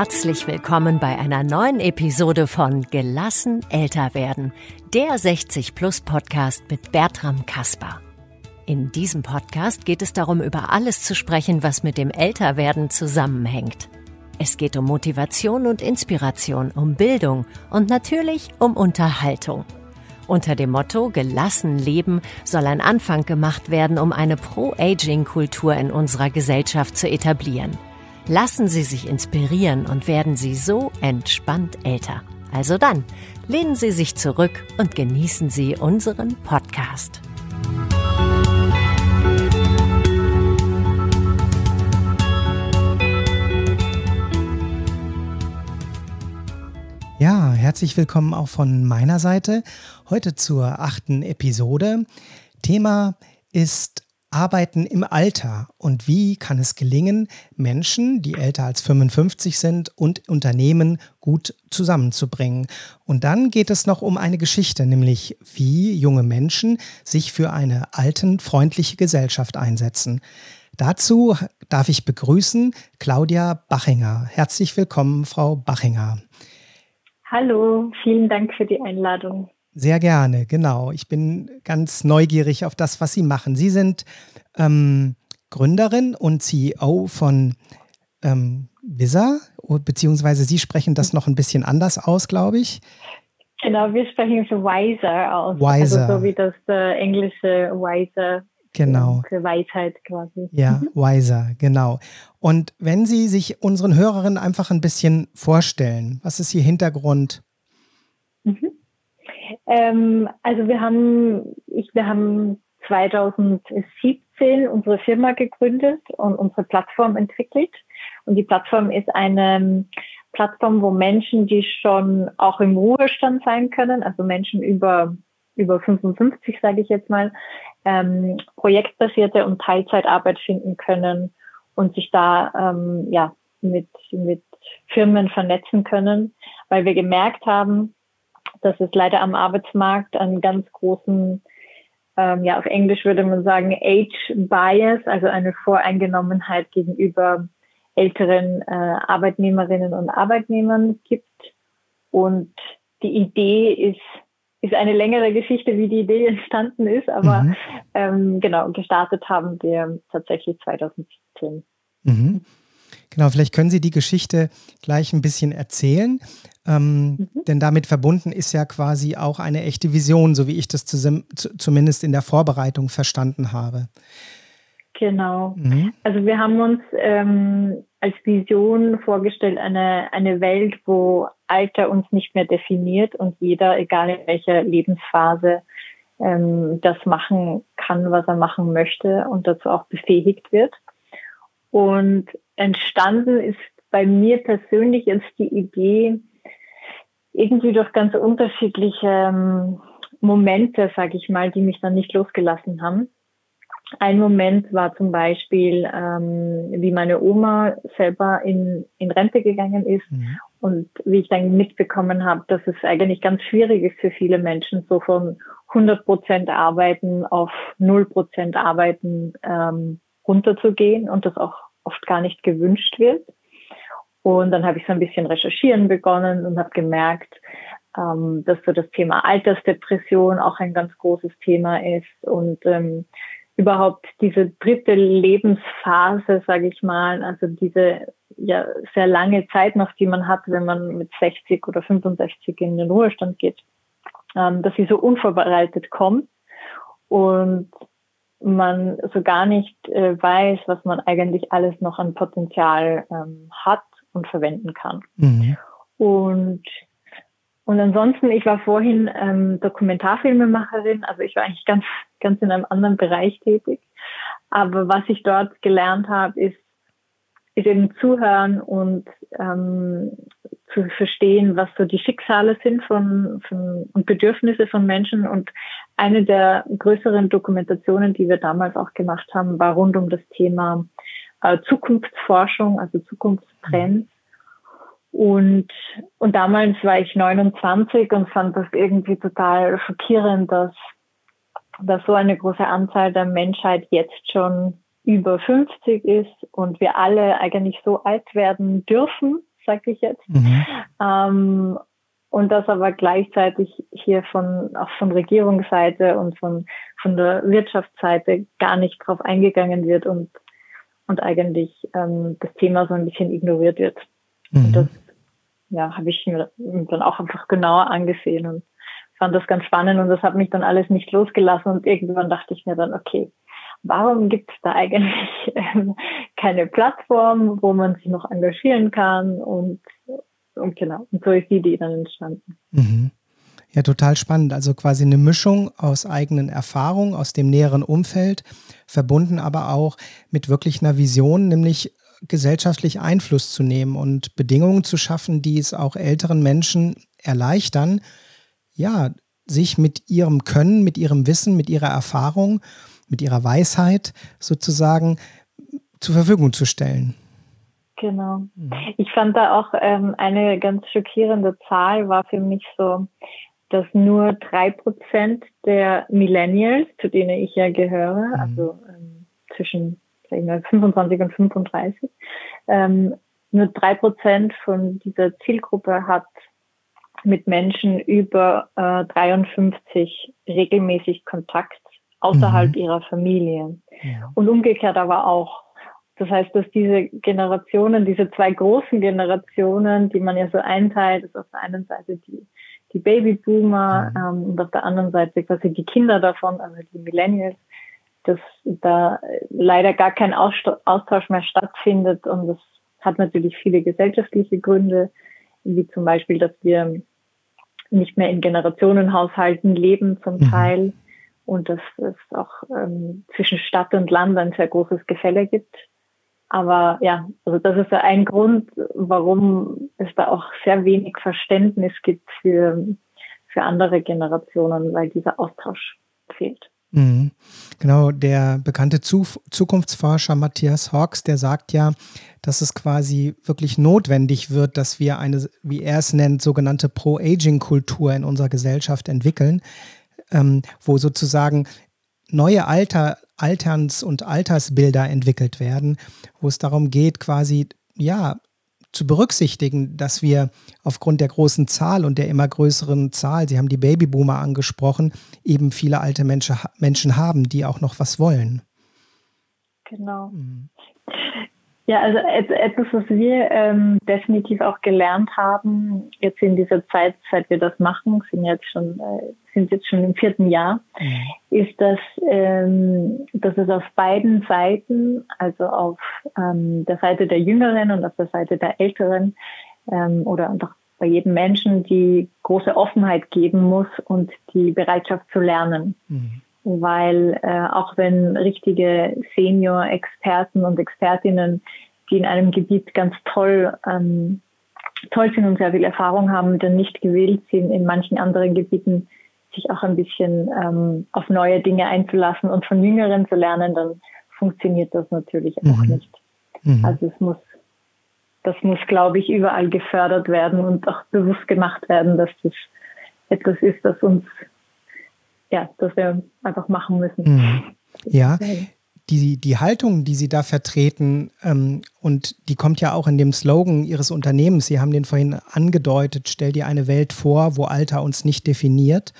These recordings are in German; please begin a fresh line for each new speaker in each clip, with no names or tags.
Herzlich willkommen bei einer neuen Episode von Gelassen älter werden, der 60 Plus Podcast mit Bertram Kasper. In diesem Podcast geht es darum, über alles zu sprechen, was mit dem Älterwerden zusammenhängt. Es geht um Motivation und Inspiration, um Bildung und natürlich um Unterhaltung. Unter dem Motto Gelassen leben soll ein Anfang gemacht werden, um eine Pro-Aging-Kultur in unserer Gesellschaft zu etablieren. Lassen Sie sich inspirieren und werden Sie so entspannt älter. Also dann, lehnen Sie sich zurück und genießen Sie unseren Podcast.
Ja, herzlich willkommen auch von meiner Seite. Heute zur achten Episode. Thema ist Arbeiten im Alter und wie kann es gelingen, Menschen, die älter als 55 sind und Unternehmen gut zusammenzubringen. Und dann geht es noch um eine Geschichte, nämlich wie junge Menschen sich für eine altenfreundliche Gesellschaft einsetzen. Dazu darf ich begrüßen Claudia Bachinger. Herzlich willkommen, Frau Bachinger.
Hallo, vielen Dank für die Einladung.
Sehr gerne, genau. Ich bin ganz neugierig auf das, was Sie machen. Sie sind ähm, Gründerin und CEO von ähm, Visa, beziehungsweise Sie sprechen das noch ein bisschen anders aus, glaube ich.
Genau, wir sprechen für Wiser aus.
Wiser.
Also so wie das äh, englische Wiser.
Genau.
Für Weisheit quasi.
Ja, mhm. Wiser, genau. Und wenn Sie sich unseren Hörerinnen einfach ein bisschen vorstellen, was ist Ihr Hintergrund?
Mhm. Ähm, also wir haben, ich, wir haben 2017 unsere Firma gegründet und unsere Plattform entwickelt. Und die Plattform ist eine Plattform, wo Menschen, die schon auch im Ruhestand sein können, also Menschen über über 55, sage ich jetzt mal, ähm, projektbasierte und Teilzeitarbeit finden können und sich da ähm, ja mit mit Firmen vernetzen können, weil wir gemerkt haben, dass es leider am Arbeitsmarkt einen ganz großen, ähm, ja auf Englisch würde man sagen, Age Bias, also eine Voreingenommenheit gegenüber älteren äh, Arbeitnehmerinnen und Arbeitnehmern gibt. Und die Idee ist, ist eine längere Geschichte, wie die Idee entstanden ist, aber mhm. ähm, genau, gestartet haben wir tatsächlich 2017.
Mhm. Genau, vielleicht können Sie die Geschichte gleich ein bisschen erzählen. Ähm, mhm. Denn damit verbunden ist ja quasi auch eine echte Vision, so wie ich das zu, zumindest in der Vorbereitung verstanden habe.
Genau. Mhm. Also wir haben uns ähm, als Vision vorgestellt, eine, eine Welt, wo Alter uns nicht mehr definiert und jeder, egal in welcher Lebensphase, ähm, das machen kann, was er machen möchte und dazu auch befähigt wird. Und entstanden ist bei mir persönlich jetzt die Idee, irgendwie durch ganz unterschiedliche ähm, Momente, sage ich mal, die mich dann nicht losgelassen haben. Ein Moment war zum Beispiel, ähm, wie meine Oma selber in, in Rente gegangen ist mhm. und wie ich dann mitbekommen habe, dass es eigentlich ganz schwierig ist für viele Menschen, so von 100 Prozent Arbeiten auf 0 Prozent Arbeiten ähm, runterzugehen und das auch oft gar nicht gewünscht wird. Und dann habe ich so ein bisschen recherchieren begonnen und habe gemerkt, ähm, dass so das Thema Altersdepression auch ein ganz großes Thema ist und ähm, überhaupt diese dritte Lebensphase, sage ich mal, also diese ja sehr lange Zeit noch, die man hat, wenn man mit 60 oder 65 in den Ruhestand geht, ähm, dass sie so unvorbereitet kommt und man so gar nicht äh, weiß, was man eigentlich alles noch an Potenzial ähm, hat und verwenden kann. Mhm. Und und ansonsten, ich war vorhin ähm, Dokumentarfilmemacherin, also ich war eigentlich ganz, ganz in einem anderen Bereich tätig. Aber was ich dort gelernt habe, ist, ist eben zuhören und ähm, zu verstehen, was so die Schicksale sind von, von und Bedürfnisse von Menschen. Und eine der größeren Dokumentationen, die wir damals auch gemacht haben, war rund um das Thema äh, Zukunftsforschung, also Zukunftstrends. Und, und damals war ich 29 und fand das irgendwie total schockierend, dass, dass so eine große Anzahl der Menschheit jetzt schon über 50 ist und wir alle eigentlich so alt werden dürfen sage ich jetzt. Mhm. Ähm, und dass aber gleichzeitig hier von auch von Regierungsseite und von von der Wirtschaftsseite gar nicht drauf eingegangen wird und und eigentlich ähm, das Thema so ein bisschen ignoriert wird. Mhm. Und das ja, habe ich mir dann auch einfach genauer angesehen und fand das ganz spannend und das hat mich dann alles nicht losgelassen und irgendwann dachte ich mir dann, okay, warum gibt es da eigentlich ähm, keine Plattform, wo man sich noch engagieren kann und, und genau, und so ist die Idee dann entstanden.
Mhm. Ja, total spannend. Also quasi eine Mischung aus eigenen Erfahrungen, aus dem näheren Umfeld, verbunden aber auch mit wirklich einer Vision, nämlich gesellschaftlich Einfluss zu nehmen und Bedingungen zu schaffen, die es auch älteren Menschen erleichtern, ja, sich mit ihrem Können, mit ihrem Wissen, mit ihrer Erfahrung, mit ihrer Weisheit sozusagen zur Verfügung zu stellen.
Genau. Mhm. Ich fand da auch ähm, eine ganz schockierende Zahl war für mich so, dass nur drei Prozent der Millennials, zu denen ich ja gehöre, mhm. also ähm, zwischen sag ich mal, 25 und 35, ähm, nur drei Prozent von dieser Zielgruppe hat mit Menschen über äh, 53 regelmäßig Kontakt außerhalb mhm. ihrer Familie. Ja. Und umgekehrt aber auch. Das heißt, dass diese Generationen, diese zwei großen Generationen, die man ja so einteilt, ist auf der einen Seite die, die Babyboomer mhm. ähm, und auf der anderen Seite quasi die Kinder davon, also die Millennials, dass da leider gar kein Austausch mehr stattfindet und das hat natürlich viele gesellschaftliche Gründe, wie zum Beispiel, dass wir nicht mehr in Generationenhaushalten leben zum mhm. Und dass es auch ähm, zwischen Stadt und Land ein sehr großes Gefälle gibt. Aber ja, also das ist ja ein Grund, warum es da auch sehr wenig Verständnis gibt für, für andere Generationen, weil dieser Austausch fehlt.
Mhm. Genau, der bekannte Zukunftsforscher Matthias Hawks, der sagt ja, dass es quasi wirklich notwendig wird, dass wir eine, wie er es nennt, sogenannte Pro-Aging-Kultur in unserer Gesellschaft entwickeln, ähm, wo sozusagen neue Alter, Alterns- und Altersbilder entwickelt werden, wo es darum geht, quasi, ja, zu berücksichtigen, dass wir aufgrund der großen Zahl und der immer größeren Zahl, Sie haben die Babyboomer angesprochen, eben viele alte Menschen, Menschen haben, die auch noch was wollen.
Genau. Mhm. Ja, also etwas, was wir ähm, definitiv auch gelernt haben, jetzt in dieser Zeit, seit wir das machen, sind jetzt schon, äh, sind jetzt schon im vierten Jahr, mhm. ist, dass, ähm, dass es auf beiden Seiten, also auf ähm, der Seite der Jüngeren und auf der Seite der Älteren ähm, oder einfach bei jedem Menschen die große Offenheit geben muss und die Bereitschaft zu lernen. Mhm weil äh, auch wenn richtige Senior-Experten und Expertinnen, die in einem Gebiet ganz toll, ähm, toll sind und sehr viel Erfahrung haben, dann nicht gewillt sind, in manchen anderen Gebieten sich auch ein bisschen ähm, auf neue Dinge einzulassen und von Jüngeren zu lernen, dann funktioniert das natürlich mhm. auch nicht. Mhm. Also es muss, das muss, glaube ich, überall gefördert werden und auch bewusst gemacht werden, dass das etwas ist, das uns ja, das wir einfach machen müssen. Mhm.
Ja, die, die Haltung, die Sie da vertreten, ähm, und die kommt ja auch in dem Slogan Ihres Unternehmens, Sie haben den vorhin angedeutet, stell dir eine Welt vor, wo Alter uns nicht definiert.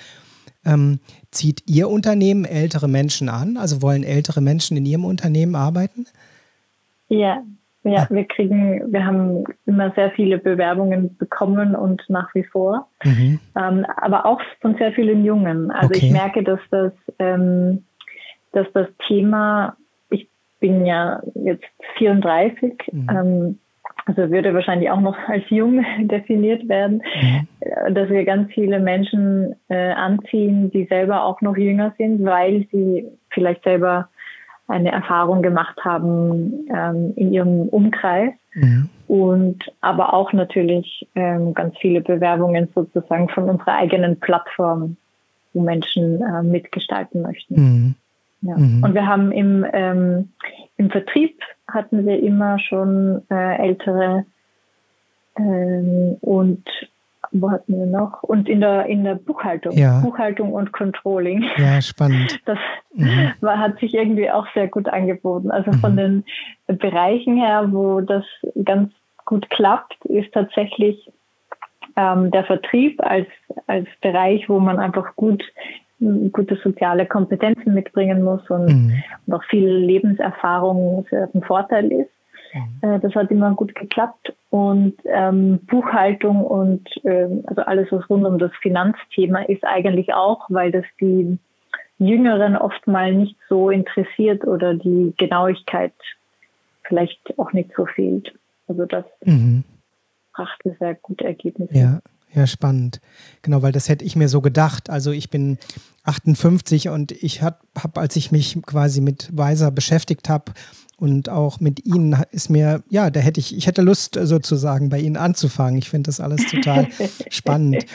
Ähm, zieht Ihr Unternehmen ältere Menschen an? Also wollen ältere Menschen in Ihrem Unternehmen arbeiten?
Ja, ja, wir kriegen, wir haben immer sehr viele Bewerbungen bekommen und nach wie vor, mhm. ähm, aber auch von sehr vielen Jungen. Also okay. ich merke, dass das, ähm, dass das Thema, ich bin ja jetzt 34, mhm. ähm, also würde wahrscheinlich auch noch als jung definiert werden, mhm. Dass wir ganz viele Menschen äh, anziehen, die selber auch noch jünger sind, weil sie vielleicht selber eine Erfahrung gemacht haben ähm, in ihrem Umkreis. Mhm. Und aber auch natürlich ähm, ganz viele Bewerbungen sozusagen von unserer eigenen Plattform, wo Menschen äh, mitgestalten möchten. Mhm. Ja. Mhm. Und wir haben im, ähm, im Vertrieb hatten wir immer schon äh, ältere ähm, und wo hatten wir noch? Und in der, in der Buchhaltung, ja. Buchhaltung und Controlling.
Ja, spannend.
Das mhm. war, hat sich irgendwie auch sehr gut angeboten. Also mhm. von den Bereichen her, wo das ganz gut klappt, ist tatsächlich ähm, der Vertrieb als, als Bereich, wo man einfach gut gute soziale Kompetenzen mitbringen muss und, mhm. und auch viel Lebenserfahrung ein Vorteil ist. Mhm. Äh, das hat immer gut geklappt. Und ähm, Buchhaltung und ähm, also alles, was rund um das Finanzthema ist eigentlich auch, weil das die Jüngeren oft mal nicht so interessiert oder die Genauigkeit vielleicht auch nicht so fehlt. Also das mhm. brachte sehr gute Ergebnisse.
Ja. Ja, spannend. Genau, weil das hätte ich mir so gedacht. Also ich bin 58 und ich habe, hab, als ich mich quasi mit Weiser beschäftigt habe und auch mit Ihnen, ist mir, ja, da hätte ich, ich hätte Lust sozusagen bei Ihnen anzufangen. Ich finde das alles total spannend.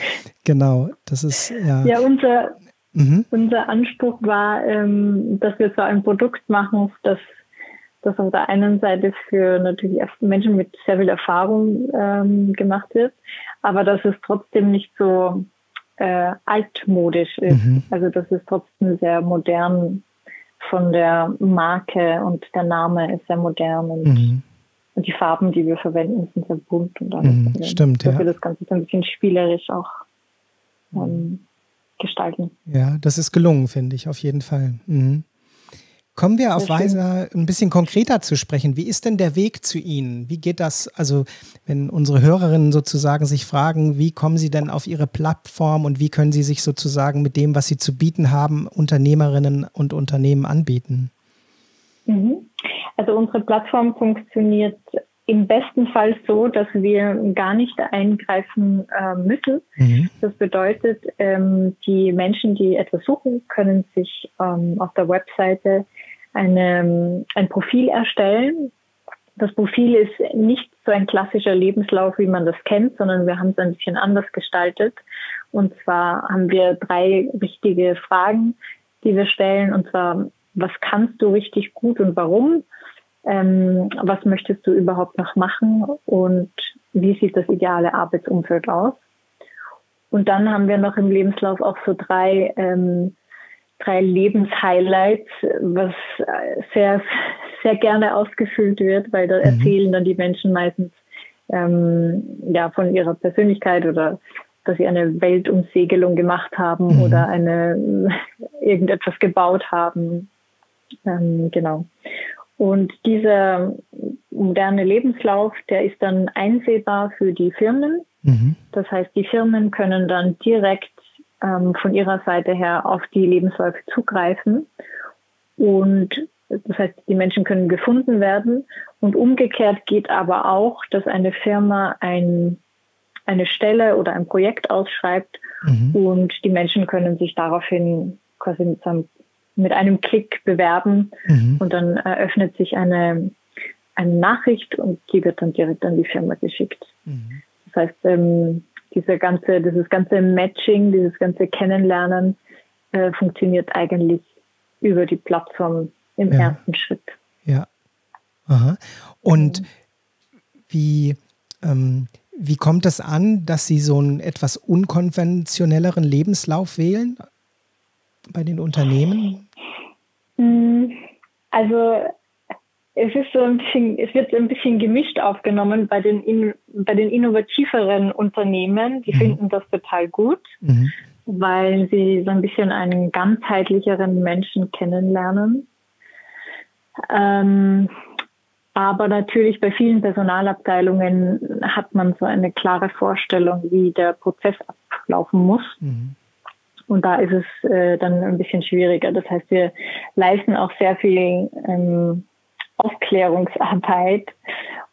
Genau, das ist, ja.
Ja, unser, mhm. unser Anspruch war, ähm, dass wir so ein Produkt machen, das das auf der einen Seite für natürlich Menschen mit sehr viel Erfahrung ähm, gemacht wird, aber dass es trotzdem nicht so äh, altmodisch ist. Mhm. Also dass es trotzdem sehr modern von der Marke und der Name ist sehr modern und, mhm. und die Farben, die wir verwenden, sind sehr bunt und alles.
Mhm, stimmt,
dass ja. wir das Ganze so ein bisschen spielerisch auch ähm, gestalten.
Ja, das ist gelungen, finde ich, auf jeden Fall. Mhm. Kommen wir auf Weiser ein bisschen konkreter zu sprechen. Wie ist denn der Weg zu Ihnen? Wie geht das? Also, wenn unsere Hörerinnen sozusagen sich fragen, wie kommen Sie denn auf Ihre Plattform und wie können Sie sich sozusagen mit dem, was Sie zu bieten haben, Unternehmerinnen und Unternehmen anbieten?
Mhm. Also, unsere Plattform funktioniert im besten Fall so, dass wir gar nicht eingreifen äh, müssen. Mhm. Das bedeutet, ähm, die Menschen, die etwas suchen, können sich ähm, auf der Webseite eine, ein Profil erstellen. Das Profil ist nicht so ein klassischer Lebenslauf, wie man das kennt, sondern wir haben es ein bisschen anders gestaltet. Und zwar haben wir drei wichtige Fragen, die wir stellen. Und zwar, was kannst du richtig gut und warum? Ähm, was möchtest du überhaupt noch machen? Und wie sieht das ideale Arbeitsumfeld aus? Und dann haben wir noch im Lebenslauf auch so drei ähm, drei Lebenshighlights, was sehr, sehr gerne ausgefüllt wird, weil da mhm. erzählen dann die Menschen meistens ähm, ja, von ihrer Persönlichkeit oder dass sie eine Weltumsegelung gemacht haben mhm. oder eine irgendetwas gebaut haben. Ähm, genau. Und dieser moderne Lebenslauf, der ist dann einsehbar für die Firmen. Mhm. Das heißt, die Firmen können dann direkt ähm, von ihrer Seite her auf die Lebensläufe zugreifen. Und das heißt, die Menschen können gefunden werden. Und umgekehrt geht aber auch, dass eine Firma ein, eine Stelle oder ein Projekt ausschreibt mhm. und die Menschen können sich daraufhin quasi mit einem, mit einem Klick bewerben mhm. und dann eröffnet sich eine, eine Nachricht und die wird dann direkt an die Firma geschickt. Mhm. Das heißt, ähm, diese ganze, dieses ganze Matching, dieses ganze Kennenlernen äh, funktioniert eigentlich über die Plattform im ja. ersten Schritt.
Ja. Aha. Und mhm. wie, ähm, wie kommt es an, dass Sie so einen etwas unkonventionelleren Lebenslauf wählen bei den Unternehmen?
Mm, also es ist so ein bisschen, es wird ein bisschen gemischt aufgenommen bei den, bei den innovativeren Unternehmen. Die mhm. finden das total gut, mhm. weil sie so ein bisschen einen ganzheitlicheren Menschen kennenlernen. Ähm, aber natürlich bei vielen Personalabteilungen hat man so eine klare Vorstellung, wie der Prozess ablaufen muss. Mhm. Und da ist es äh, dann ein bisschen schwieriger. Das heißt, wir leisten auch sehr viel ähm, Aufklärungsarbeit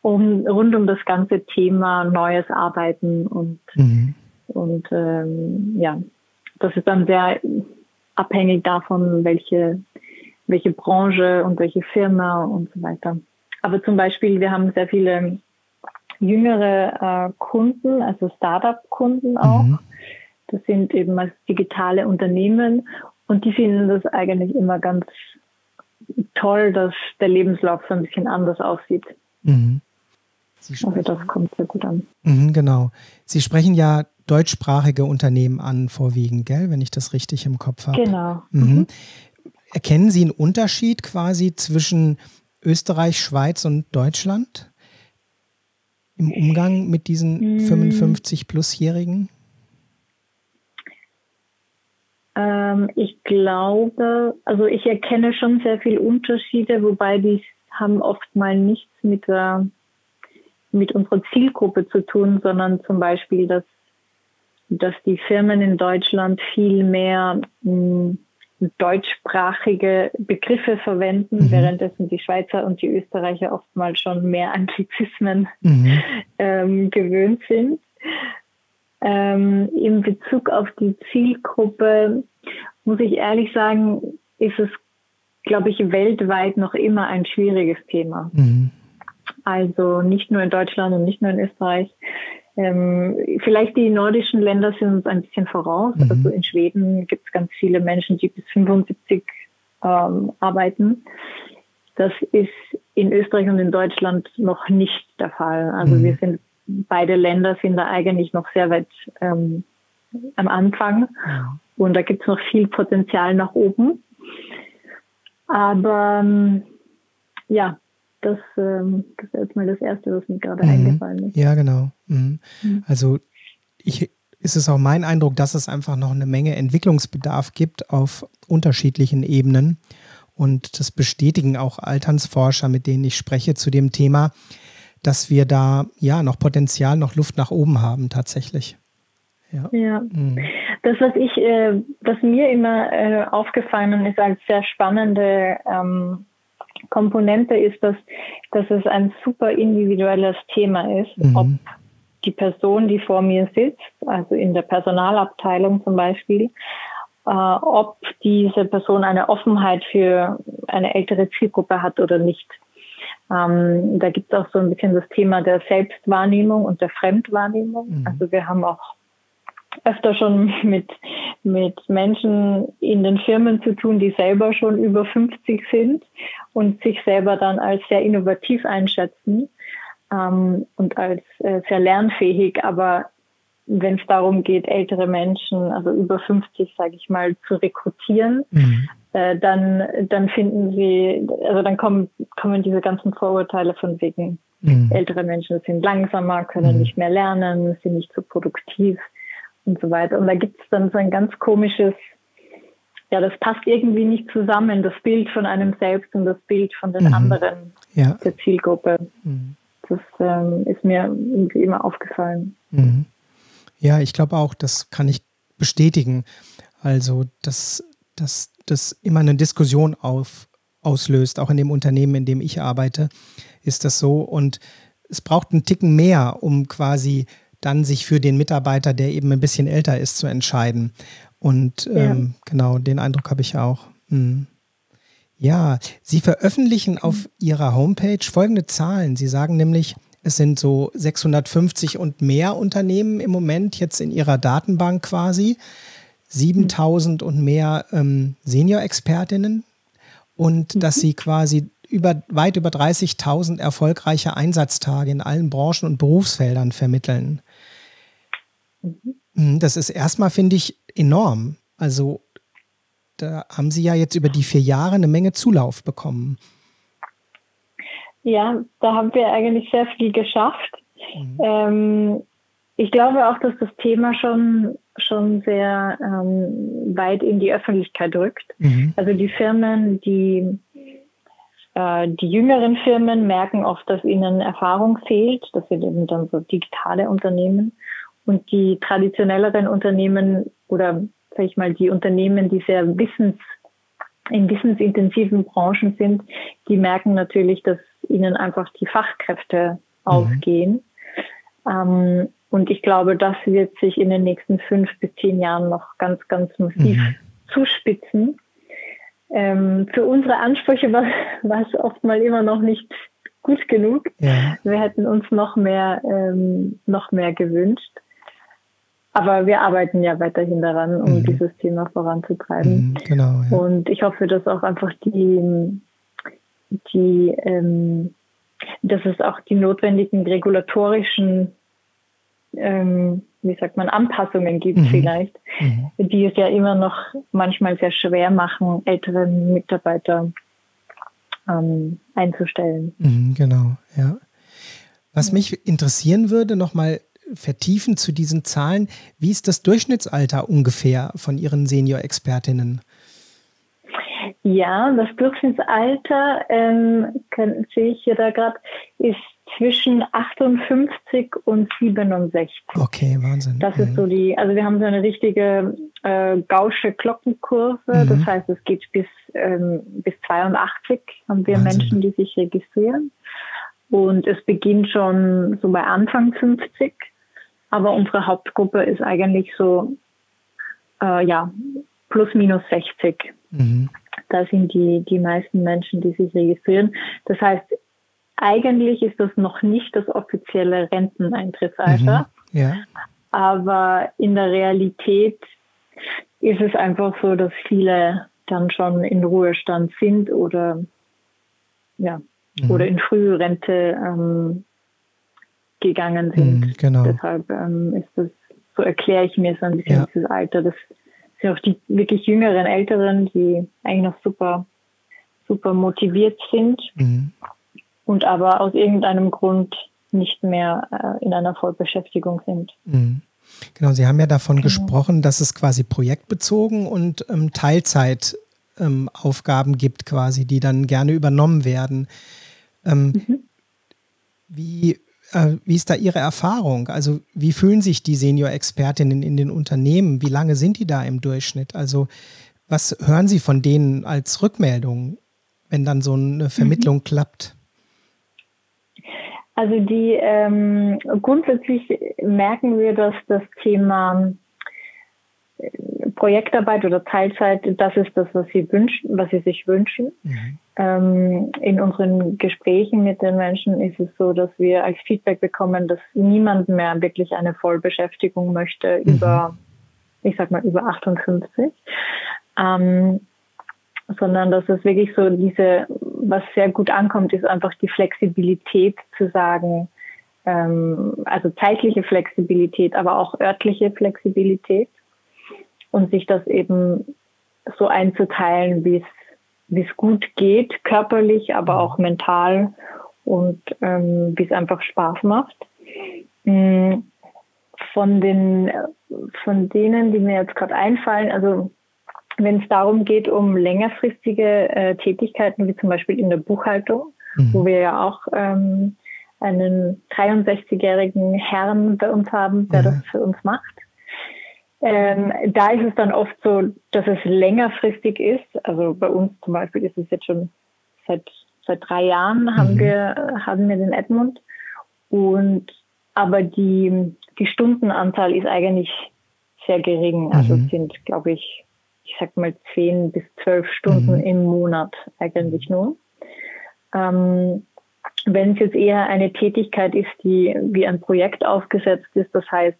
um, rund um das ganze Thema neues Arbeiten und, mhm. und ähm, ja, das ist dann sehr abhängig davon, welche, welche Branche und welche Firma und so weiter. Aber zum Beispiel, wir haben sehr viele jüngere äh, Kunden, also Startup-Kunden auch. Mhm. Das sind eben als digitale Unternehmen und die finden das eigentlich immer ganz toll, dass der Lebenslauf so ein bisschen anders aussieht. Mhm. Also das kommt sehr gut an.
Mhm, genau. Sie sprechen ja deutschsprachige Unternehmen an, vorwiegend, gell, wenn ich das richtig im Kopf habe.
Genau.
Mhm. Mhm. Erkennen Sie einen Unterschied quasi zwischen Österreich, Schweiz und Deutschland? im Umgang mit diesen 55-Plus-Jährigen?
Ähm, ich glaube, also ich erkenne schon sehr viele Unterschiede, wobei die haben oft mal nichts mit, der, mit unserer Zielgruppe zu tun, sondern zum Beispiel, dass, dass die Firmen in Deutschland viel mehr mh, hm, deutschsprachige Begriffe verwenden, mhm. währenddessen die Schweizer und die Österreicher oftmals schon mehr Anglizismen mhm. ähm, gewöhnt sind. Ähm, in Bezug auf die Zielgruppe muss ich ehrlich sagen, ist es, glaube ich, weltweit noch immer ein schwieriges Thema. Mhm. Also nicht nur in Deutschland und nicht nur in Österreich. Ähm, vielleicht die nordischen Länder sind uns ein bisschen voraus. Mhm. Also in Schweden gibt es ganz viele Menschen, die bis 75 ähm, arbeiten. Das ist in Österreich und in Deutschland noch nicht der Fall. Also mhm. wir sind beide Länder sind da eigentlich noch sehr weit ähm, am Anfang und da gibt es noch viel Potenzial nach oben. Aber ähm, ja, das, ähm, das ist jetzt mal das Erste, was mir gerade mhm. eingefallen ist.
Ja, genau. Mhm. Mhm. Also ich, ist es auch mein Eindruck, dass es einfach noch eine Menge Entwicklungsbedarf gibt auf unterschiedlichen Ebenen. Und das bestätigen auch Alternsforscher, mit denen ich spreche zu dem Thema, dass wir da ja noch Potenzial, noch Luft nach oben haben tatsächlich.
Ja. ja. Mhm. Das, was ich, äh, was mir immer äh, aufgefallen ist als sehr spannende ähm, Komponente, ist, dass, dass es ein super individuelles Thema ist, mhm. ob die Person, die vor mir sitzt, also in der Personalabteilung zum Beispiel, äh, ob diese Person eine Offenheit für eine ältere Zielgruppe hat oder nicht. Ähm, da gibt es auch so ein bisschen das Thema der Selbstwahrnehmung und der Fremdwahrnehmung. Mhm. Also wir haben auch öfter schon mit, mit Menschen in den Firmen zu tun, die selber schon über 50 sind und sich selber dann als sehr innovativ einschätzen ähm, und als äh, sehr lernfähig, aber wenn es darum geht, ältere Menschen, also über 50, sage ich mal, zu rekrutieren, mhm. Äh, dann, dann finden sie, also dann kommen, kommen diese ganzen Vorurteile von wegen, mhm. ältere Menschen sind langsamer, können mhm. nicht mehr lernen, sind nicht so produktiv und so weiter. Und da gibt es dann so ein ganz komisches, ja, das passt irgendwie nicht zusammen, das Bild von einem selbst und das Bild von den mhm. anderen ja. der Zielgruppe. Mhm. Das ähm, ist mir irgendwie immer aufgefallen.
Mhm. Ja, ich glaube auch, das kann ich bestätigen. Also, dass das, immer eine Diskussion auf, auslöst, auch in dem Unternehmen, in dem ich arbeite, ist das so. Und es braucht einen Ticken mehr, um quasi dann sich für den Mitarbeiter, der eben ein bisschen älter ist, zu entscheiden. Und ja. ähm, genau, den Eindruck habe ich auch. Hm. Ja, Sie veröffentlichen auf Ihrer Homepage folgende Zahlen. Sie sagen nämlich, es sind so 650 und mehr Unternehmen im Moment jetzt in ihrer Datenbank quasi. 7000 und mehr ähm, Senior-Expertinnen und mhm. dass sie quasi über, weit über 30.000 erfolgreiche Einsatztage in allen Branchen und Berufsfeldern vermitteln. Mhm. mhm. Das ist erstmal, finde ich, enorm. Also da haben Sie ja jetzt über die vier Jahre eine Menge Zulauf bekommen.
Ja, da haben wir eigentlich sehr viel geschafft. Mhm. Ähm, ich glaube auch, dass das Thema schon, schon sehr ähm, weit in die Öffentlichkeit rückt. Mhm. Also die Firmen, die, äh, die jüngeren Firmen merken oft, dass ihnen Erfahrung fehlt. Das sind eben dann so digitale Unternehmen. Und die traditionelleren Unternehmen oder sag ich mal, die Unternehmen, die sehr wissens, in wissensintensiven Branchen sind, die merken natürlich, dass ihnen einfach die Fachkräfte mhm. ausgehen. Ähm, und ich glaube, das wird sich in den nächsten fünf bis zehn Jahren noch ganz, ganz massiv mhm. zuspitzen. Ähm, für unsere Ansprüche war, war es oft mal immer noch nicht gut genug. Ja. Wir hätten uns noch mehr, ähm, noch mehr gewünscht. Aber wir arbeiten ja weiterhin daran, um mhm. dieses Thema voranzutreiben. Mhm, genau. Ja. Und ich hoffe, dass auch einfach die, die, ähm, dass es auch die notwendigen regulatorischen, ähm, wie sagt man, Anpassungen gibt mhm. vielleicht, mhm. die es ja immer noch manchmal sehr schwer machen, ältere Mitarbeiter ähm, einzustellen.
Mhm, genau, ja. Was mich interessieren würde, nochmal vertiefen zu diesen Zahlen, wie ist das Durchschnittsalter ungefähr von Ihren Senior-Expertinnen?
Ja, das Durchschnittsalter, ähm, kann, sehe ich hier da gerade, ist zwischen 58 und 67.
Okay, Wahnsinn.
Das mhm. ist so die, also wir haben so eine richtige äh, gausche Glockenkurve, mhm. das heißt, es geht bis, ähm, bis 82 haben wir Wahnsinn. Menschen, die sich registrieren. Und es beginnt schon so bei Anfang 50, aber unsere Hauptgruppe ist eigentlich so, äh, ja, plus minus 60. Mhm. Da sind die, die meisten Menschen, die sich registrieren. Das heißt, eigentlich ist das noch nicht das offizielle Renteneintrittsalter. Mhm, ja. Aber in der Realität ist es einfach so, dass viele dann schon in Ruhestand sind oder ja mhm. oder in Frührente ähm, gegangen sind. Mhm, genau. Deshalb ähm, ist das, so erkläre ich mir so ein bisschen ja. dieses Alter. Das sind auch die wirklich jüngeren Älteren, die eigentlich noch super, super motiviert sind mhm. Und aber aus irgendeinem Grund nicht mehr äh, in einer Vollbeschäftigung sind.
Mhm. Genau, Sie haben ja davon genau. gesprochen, dass es quasi projektbezogen und ähm, Teilzeitaufgaben ähm, gibt, quasi, die dann gerne übernommen werden. Ähm, mhm. Wie äh, wie ist da Ihre Erfahrung? Also wie fühlen sich die Senior-Expertinnen in den Unternehmen? Wie lange sind die da im Durchschnitt? Also was hören Sie von denen als Rückmeldung, wenn dann so eine Vermittlung mhm. klappt?
Also die ähm, grundsätzlich merken wir, dass das Thema Projektarbeit oder Teilzeit, das ist das, was sie wünschen, was sie sich wünschen. Mhm. Ähm, in unseren Gesprächen mit den Menschen ist es so, dass wir als Feedback bekommen, dass niemand mehr wirklich eine Vollbeschäftigung möchte mhm. über, ich sag mal, über 58. Ähm, sondern dass es wirklich so diese, was sehr gut ankommt, ist einfach die Flexibilität zu sagen, ähm, also zeitliche Flexibilität, aber auch örtliche Flexibilität und sich das eben so einzuteilen, wie es gut geht, körperlich, aber auch mental und ähm, wie es einfach Spaß macht. Mm, von den von denen, die mir jetzt gerade einfallen, also wenn es darum geht, um längerfristige äh, Tätigkeiten, wie zum Beispiel in der Buchhaltung, mhm. wo wir ja auch ähm, einen 63-jährigen Herrn bei uns haben, der ja. das für uns macht. Ähm, da ist es dann oft so, dass es längerfristig ist. Also bei uns zum Beispiel ist es jetzt schon seit seit drei Jahren haben mhm. wir haben wir den Edmund und aber die die Stundenanzahl ist eigentlich sehr gering. Also mhm. es sind glaube ich ich sag mal zehn bis zwölf Stunden mhm. im Monat eigentlich nur. Ähm, wenn es jetzt eher eine Tätigkeit ist, die wie ein Projekt aufgesetzt ist, das heißt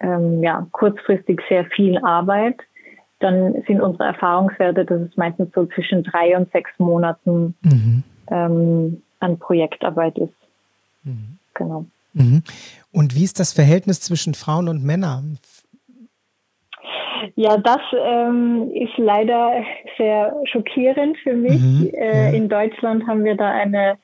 ähm, ja, kurzfristig sehr viel Arbeit, dann sind unsere Erfahrungswerte, dass es meistens so zwischen drei und sechs Monaten mhm. ähm, an Projektarbeit ist.
Mhm. Genau. Mhm. Und wie ist das Verhältnis zwischen Frauen und Männern?
Ja, das ähm, ist leider sehr schockierend für mich. Mhm, äh, ja. In Deutschland haben wir da eine,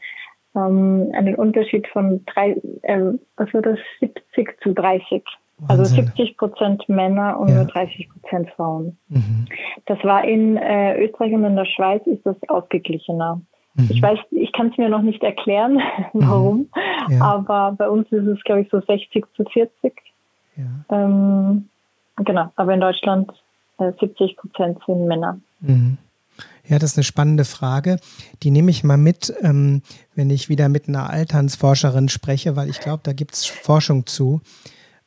ähm, einen Unterschied von drei, äh, was war das, 70 zu 30. Also 70 Prozent Männer und ja. nur 30 Prozent Frauen. Mhm. Das war in äh, Österreich und in der Schweiz ist das ausgeglichener. Mhm. Ich weiß, ich kann es mir noch nicht erklären, mhm. warum, ja. aber bei uns ist es, glaube ich, so 60 zu 40. Ja. Ähm, genau, aber in Deutschland äh, 70 Prozent sind Männer.
Mhm. Ja, das ist eine spannende Frage. Die nehme ich mal mit, ähm, wenn ich wieder mit einer Alternsforscherin spreche, weil ich glaube, da gibt es Forschung zu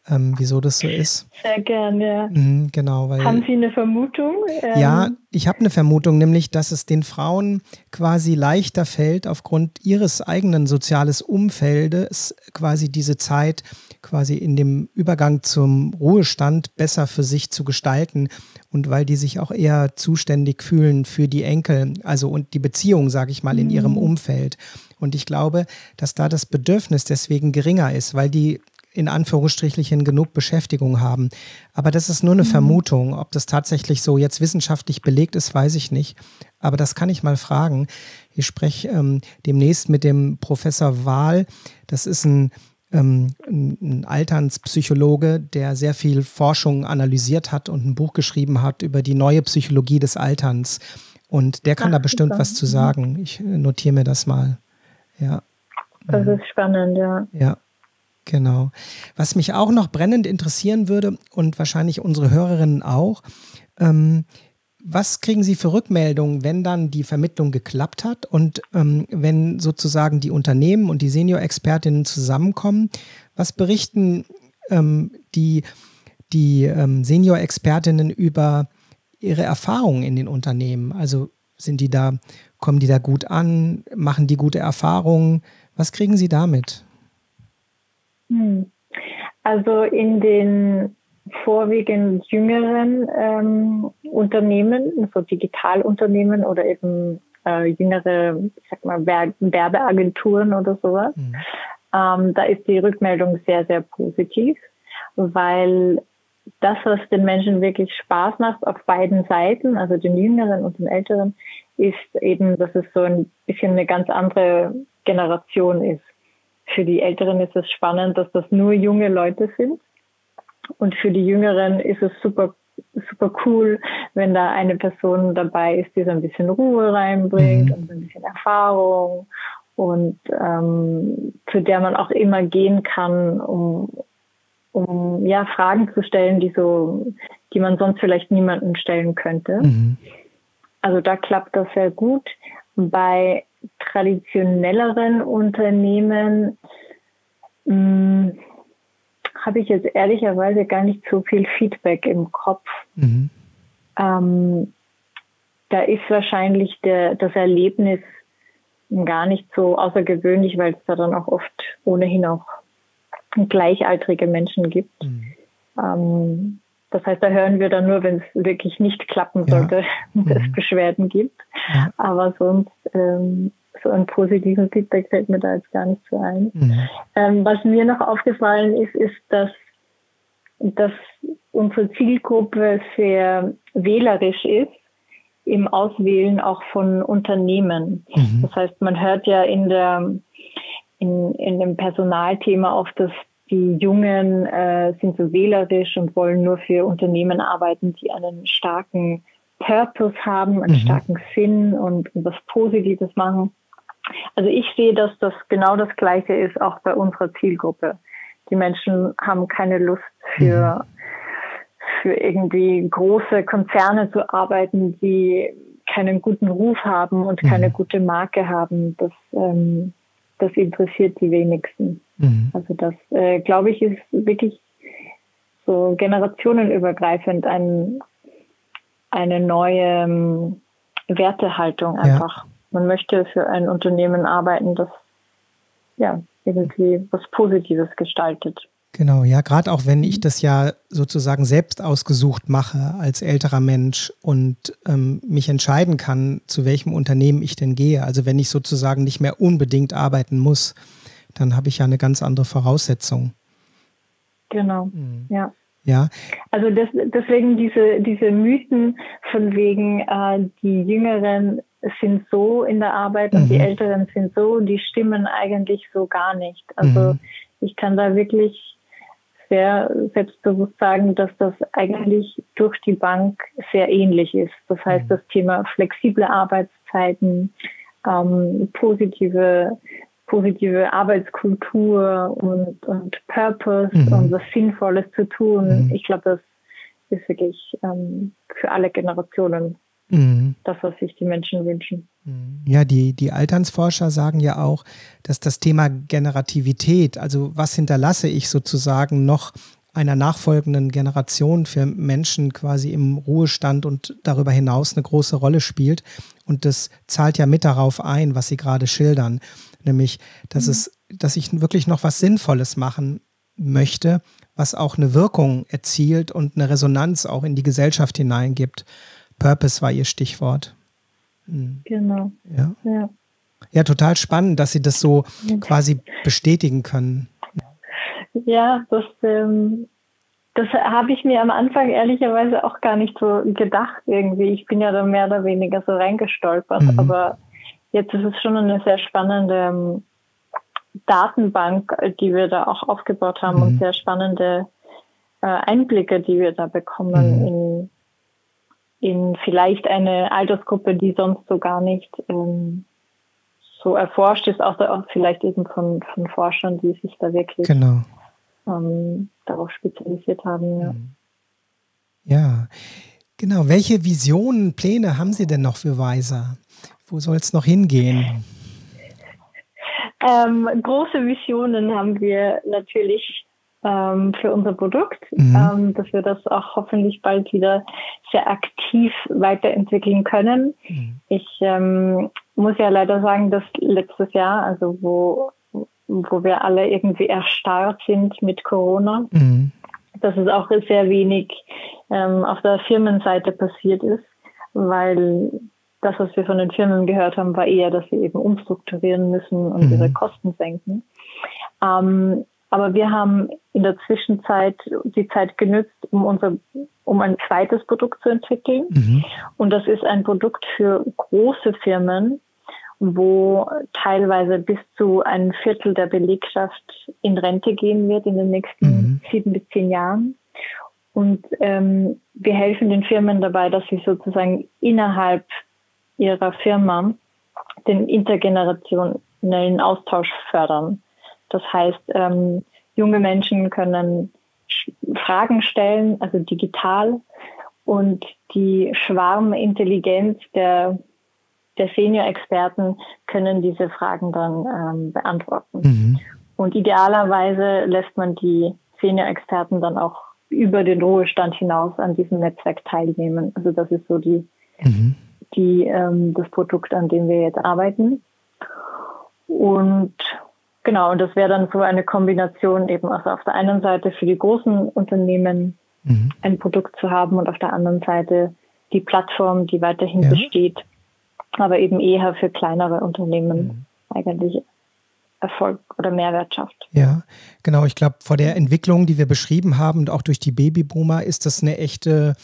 ähm, wieso das so ist.
Sehr gerne.
Mhm, genau. Weil,
Haben Sie eine Vermutung?
Ähm, ja, ich habe eine Vermutung, nämlich, dass es den Frauen quasi leichter fällt, aufgrund ihres eigenen soziales Umfeldes quasi diese Zeit quasi in dem Übergang zum Ruhestand besser für sich zu gestalten und weil die sich auch eher zuständig fühlen für die Enkel, also und die Beziehung, sage ich mal, in ihrem mhm. Umfeld. Und ich glaube, dass da das Bedürfnis deswegen geringer ist, weil die in Anführungsstrichen genug Beschäftigung haben. Aber das ist nur eine mhm. Vermutung. Ob das tatsächlich so jetzt wissenschaftlich belegt ist, weiß ich nicht. Aber das kann ich mal fragen. Ich spreche ähm, demnächst mit dem Professor Wahl. Das ist ein, ähm, ein Alternspsychologe, der sehr viel Forschung analysiert hat und ein Buch geschrieben hat über die neue Psychologie des Alterns. Und der kann Ach, da bestimmt super. was zu sagen. Ich notiere mir das mal. Ja.
Das ist spannend, ja.
Ja. Genau. Was mich auch noch brennend interessieren würde und wahrscheinlich unsere Hörerinnen auch, ähm, was kriegen Sie für Rückmeldungen, wenn dann die Vermittlung geklappt hat und ähm, wenn sozusagen die Unternehmen und die Senior-Expertinnen zusammenkommen? Was berichten ähm, die, die ähm, Senior-Expertinnen über ihre Erfahrungen in den Unternehmen? Also sind die da, kommen die da gut an? Machen die gute Erfahrungen? Was kriegen Sie damit?
Hm. Also in den vorwiegend jüngeren ähm, Unternehmen, so Digitalunternehmen oder eben äh, jüngere, ich sag mal, Werbeagenturen oder sowas, mhm. ähm, da ist die Rückmeldung sehr, sehr positiv, weil das, was den Menschen wirklich Spaß macht auf beiden Seiten, also den Jüngeren und den Älteren, ist eben, dass es so ein bisschen eine ganz andere Generation ist. Für die Älteren ist es spannend, dass das nur junge Leute sind. Und für die Jüngeren ist es super, super cool, wenn da eine Person dabei ist, die so ein bisschen Ruhe reinbringt mhm. und so ein bisschen Erfahrung und ähm, zu der man auch immer gehen kann, um, um ja Fragen zu stellen, die so, die man sonst vielleicht niemanden stellen könnte. Mhm. Also da klappt das sehr gut. Bei traditionelleren Unternehmen hm, habe ich jetzt ehrlicherweise gar nicht so viel Feedback im Kopf. Mhm. Ähm, da ist wahrscheinlich der, das Erlebnis gar nicht so außergewöhnlich, weil es da dann auch oft ohnehin auch gleichaltrige Menschen gibt. Mhm. Ähm, das heißt, da hören wir dann nur, wenn es wirklich nicht klappen sollte, ja. dass es mhm. Beschwerden gibt. Ja. Aber sonst ähm, so ein positiven Feedback fällt mir da jetzt gar nicht so ein. Mhm. Ähm, was mir noch aufgefallen ist, ist, dass, dass unsere Zielgruppe sehr wählerisch ist im Auswählen auch von Unternehmen. Mhm. Das heißt, man hört ja in der in, in dem Personalthema oft, dass die Jungen äh, sind so wählerisch und wollen nur für Unternehmen arbeiten, die einen starken Purpose haben, einen mhm. starken Sinn und, was Positives machen. Also ich sehe, dass das genau das Gleiche ist auch bei unserer Zielgruppe. Die Menschen haben keine Lust für, mhm. für irgendwie große Konzerne zu arbeiten, die keinen guten Ruf haben und keine mhm. gute Marke haben. Das, ähm, das interessiert die wenigsten. Mhm. Also das, äh, glaube ich, ist wirklich so generationenübergreifend ein, eine neue ähm, Wertehaltung einfach. Ja. Man möchte für ein Unternehmen arbeiten, das ja irgendwie was Positives gestaltet.
Genau, ja, gerade auch wenn ich das ja sozusagen selbst ausgesucht mache als älterer Mensch und ähm, mich entscheiden kann, zu welchem Unternehmen ich denn gehe. Also wenn ich sozusagen nicht mehr unbedingt arbeiten muss, dann habe ich ja eine ganz andere Voraussetzung.
Genau, mhm. ja.
Ja.
Also das, deswegen diese, diese Mythen von wegen, äh, die Jüngeren sind so in der Arbeit mhm. und die mhm. Älteren sind so, die stimmen eigentlich so gar nicht. Also mhm. ich kann da wirklich sehr selbstbewusst sagen, dass das eigentlich durch die Bank sehr ähnlich ist. Das heißt, mhm. das Thema flexible Arbeitszeiten, ähm, positive positive Arbeitskultur und, und Purpose mhm. und was Sinnvolles zu tun. Mhm. Ich glaube, das ist wirklich ähm, für alle Generationen mhm. das, was sich die Menschen wünschen.
Mhm. Ja, die, die Alternsforscher sagen ja auch, dass das Thema Generativität, also was hinterlasse ich sozusagen noch einer nachfolgenden Generation für Menschen quasi im Ruhestand und darüber hinaus eine große Rolle spielt. Und das zahlt ja mit darauf ein, was Sie gerade schildern, nämlich, dass mhm. es, dass ich wirklich noch was Sinnvolles machen möchte, was auch eine Wirkung erzielt und eine Resonanz auch in die Gesellschaft hineingibt. Purpose war Ihr Stichwort.
Mhm. Genau.
Ja. ja. Ja, total spannend, dass Sie das so quasi bestätigen können.
Ja, das, ähm, das habe ich mir am Anfang ehrlicherweise auch gar nicht so gedacht irgendwie. Ich bin ja da mehr oder weniger so reingestolpert, mhm. aber jetzt ist es schon eine sehr spannende ähm, Datenbank, die wir da auch aufgebaut haben mhm. und sehr spannende äh, Einblicke, die wir da bekommen mhm. in, in vielleicht eine Altersgruppe, die sonst so gar nicht ähm, so erforscht ist, auch, auch vielleicht eben von, von Forschern, die sich da wirklich
genau.
ähm, darauf spezialisiert haben. Ja. Mhm.
ja, genau. Welche Visionen, Pläne haben Sie denn noch für Weiser? Wo soll es noch hingehen?
Ähm, große Visionen haben wir natürlich ähm, für unser Produkt, mhm. ähm, dass wir das auch hoffentlich bald wieder sehr aktiv weiterentwickeln können. Mhm. Ich ähm, muss ja leider sagen, dass letztes Jahr, also wo, wo wir alle irgendwie erstarrt sind mit Corona, mhm. dass es auch sehr wenig ähm, auf der Firmenseite passiert ist, weil das, was wir von den Firmen gehört haben, war eher, dass sie eben umstrukturieren müssen und mhm. ihre Kosten senken. Ähm, aber wir haben in der Zwischenzeit die Zeit genützt, um unser, um ein zweites Produkt zu entwickeln. Mhm. Und das ist ein Produkt für große Firmen, wo teilweise bis zu ein Viertel der Belegschaft in Rente gehen wird in den nächsten mhm. sieben bis zehn Jahren. Und ähm, wir helfen den Firmen dabei, dass sie sozusagen innerhalb ihrer Firma den intergenerationellen Austausch fördern. Das heißt, ähm, junge Menschen können Fragen stellen, also digital, und die Schwarmintelligenz der, der Senior-Experten können diese Fragen dann ähm, beantworten. Mhm. Und idealerweise lässt man die Senior-Experten dann auch über den Ruhestand hinaus an diesem Netzwerk teilnehmen. Also das ist so die, mhm. Die ähm, das Produkt, an dem wir jetzt arbeiten. Und Genau, und das wäre dann so eine Kombination eben also auf der einen Seite für die großen Unternehmen mhm. ein Produkt zu haben und auf der anderen Seite die Plattform, die weiterhin ja. besteht, aber eben eher für kleinere Unternehmen mhm. eigentlich Erfolg oder Mehrwert schafft.
Ja, genau. Ich glaube, vor der Entwicklung, die wir beschrieben haben und auch durch die Babyboomer, ist das eine echte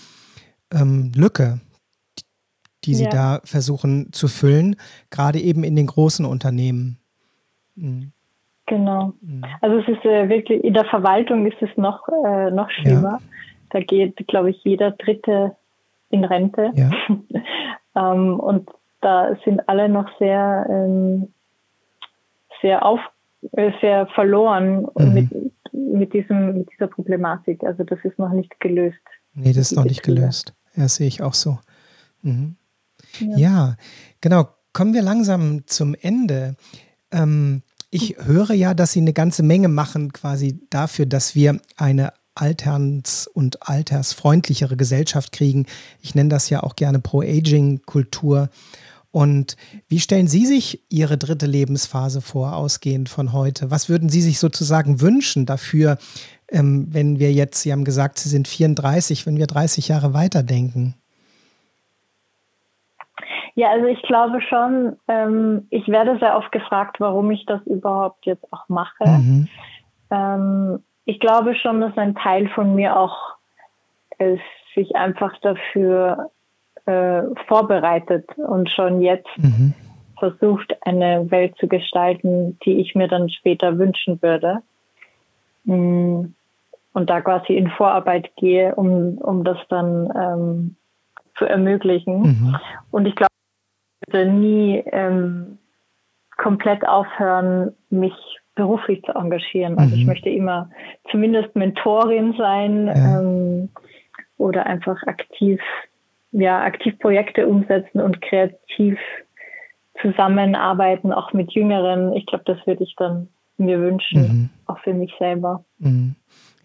ähm, Lücke, die Sie ja. da versuchen zu füllen, gerade eben in den großen Unternehmen.
Mhm. Genau. Mhm. Also es ist äh, wirklich, in der Verwaltung ist es noch, äh, noch schlimmer. Ja. Da geht, glaube ich, jeder Dritte in Rente. Ja. ähm, und da sind alle noch sehr, ähm, sehr auf, äh, sehr verloren mhm. mit, mit, diesem, mit dieser Problematik. Also das ist noch nicht gelöst.
Nee, das ist noch nicht gelöst. Ja, sehe ich auch so. Mhm. Ja. ja. genau. Kommen wir langsam zum Ende. Ähm, ich höre ja, dass Sie eine ganze Menge machen quasi dafür, dass wir eine alterns- und altersfreundlichere Gesellschaft kriegen. Ich nenne das ja auch gerne Pro-Aging-Kultur. Und wie stellen Sie sich Ihre dritte Lebensphase vor, ausgehend von heute? Was würden Sie sich sozusagen wünschen dafür, ähm, wenn wir jetzt, Sie haben gesagt, Sie sind 34, wenn wir 30 Jahre weiterdenken?
Ja, also ich glaube schon, ähm, ich werde sehr oft gefragt, warum ich das überhaupt jetzt auch mache. Mhm. Ähm, ich glaube schon, dass ein Teil von mir auch es sich einfach dafür äh, vorbereitet und schon jetzt mhm. versucht, eine Welt zu gestalten, die ich mir dann später wünschen würde. Mm, und da quasi in Vorarbeit gehe, um, um das dann ähm, zu ermöglichen. Mhm. Und ich glaube, würde nie ähm, komplett aufhören, mich beruflich zu engagieren. Also mhm. ich möchte immer zumindest Mentorin sein ja. ähm, oder einfach aktiv, ja, aktiv Projekte umsetzen und kreativ zusammenarbeiten, auch mit Jüngeren. Ich glaube, das würde ich dann mir wünschen, mhm. auch für mich selber.
Mhm.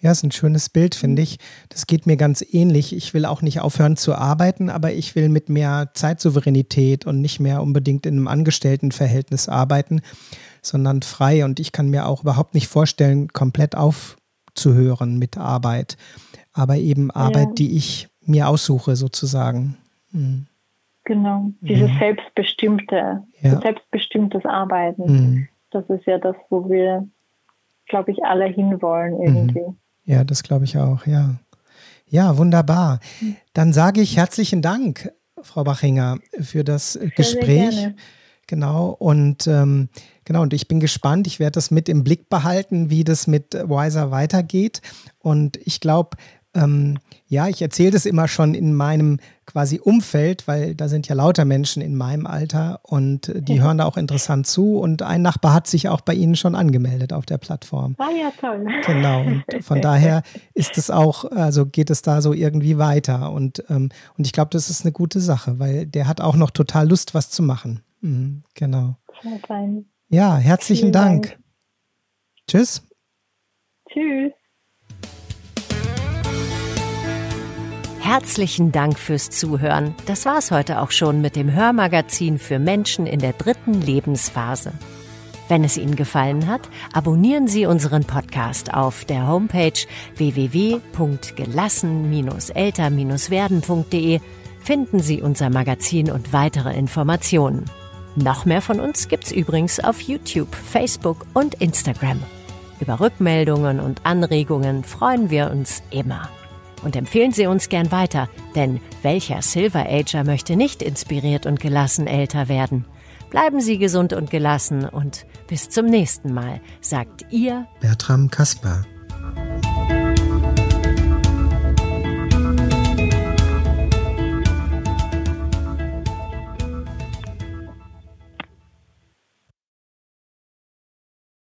Ja, ist ein schönes Bild, finde ich. Das geht mir ganz ähnlich. Ich will auch nicht aufhören zu arbeiten, aber ich will mit mehr Zeitsouveränität und nicht mehr unbedingt in einem Angestelltenverhältnis arbeiten, sondern frei. Und ich kann mir auch überhaupt nicht vorstellen, komplett aufzuhören mit Arbeit. Aber eben Arbeit, ja. die ich mir aussuche, sozusagen.
Mhm. Genau, dieses mhm. selbstbestimmte, ja. selbstbestimmtes Arbeiten. Mhm. Das ist ja das, wo wir glaube ich, alle hinwollen mhm. irgendwie.
Ja, das glaube ich auch, ja. Ja, wunderbar. Dann sage ich herzlichen Dank, Frau Bachinger, für das sehr, Gespräch. Sehr genau. Und ähm, genau, und ich bin gespannt. Ich werde das mit im Blick behalten, wie das mit Wiser weitergeht. Und ich glaube, ähm, ja, ich erzähle das immer schon in meinem quasi Umfeld, weil da sind ja lauter Menschen in meinem Alter und die ja. hören da auch interessant zu. Und ein Nachbar hat sich auch bei Ihnen schon angemeldet auf der Plattform.
Ah ja, toll.
Genau. Und von daher ist es auch, also geht es da so irgendwie weiter. Und, ähm, und ich glaube, das ist eine gute Sache, weil der hat auch noch total Lust, was zu machen. Mhm, genau. Ja, herzlichen Dank. Dank. Tschüss.
Tschüss.
Herzlichen Dank fürs Zuhören. Das war's heute auch schon mit dem Hörmagazin für Menschen in der dritten Lebensphase. Wenn es Ihnen gefallen hat, abonnieren Sie unseren Podcast auf der Homepage www.gelassen-älter-werden.de finden Sie unser Magazin und weitere Informationen. Noch mehr von uns gibt's übrigens auf YouTube, Facebook und Instagram. Über Rückmeldungen und Anregungen freuen wir uns immer und empfehlen Sie uns gern weiter, denn welcher Silver Ager möchte nicht inspiriert und gelassen älter werden? Bleiben Sie gesund und gelassen und bis zum nächsten Mal, sagt Ihr
Bertram Kasper.